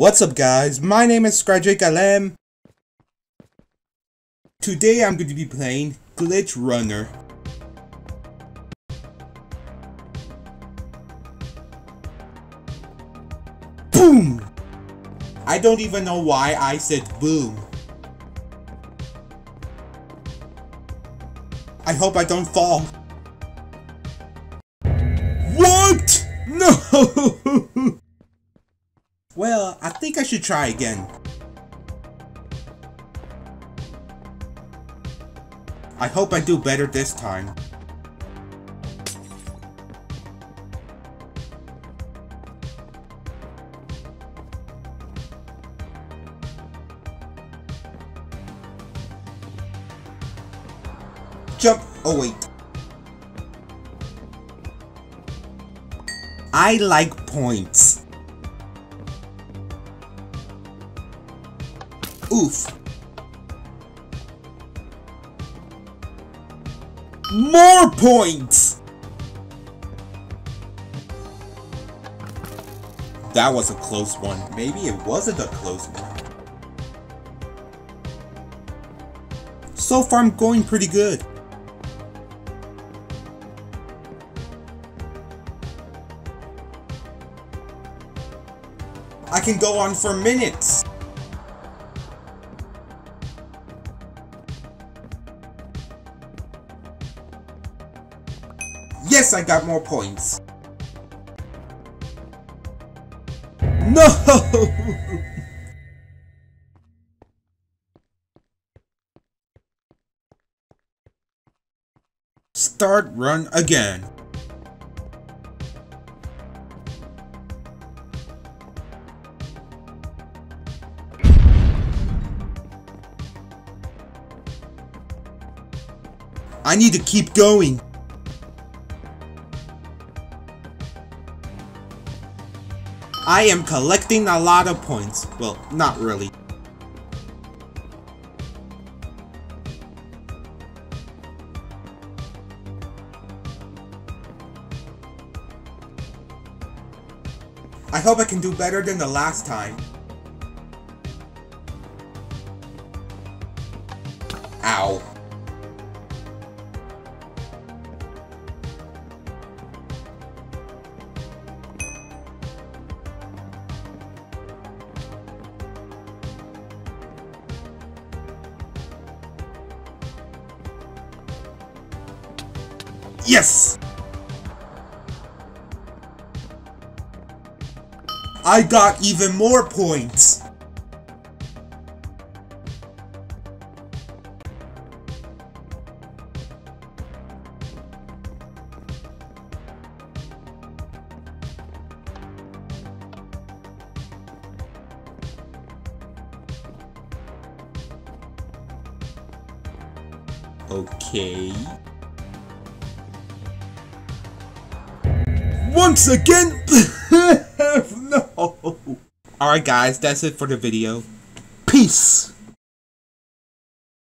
What's up guys, my name is ScragicLM. Today I'm going to be playing Glitch Runner. Boom! I don't even know why I said boom. I hope I don't fall. What? No! Well, I think I should try again. I hope I do better this time. Jump! Oh wait. I like points. Oof. More points! That was a close one. Maybe it wasn't a close one. So far I'm going pretty good. I can go on for minutes. Yes, I got more points. No! Start run again. I need to keep going. I am collecting a lot of points. Well, not really. I hope I can do better than the last time. Ow. Yes! I got even more points! Okay. Once again! no! Alright guys, that's it for the video. Peace!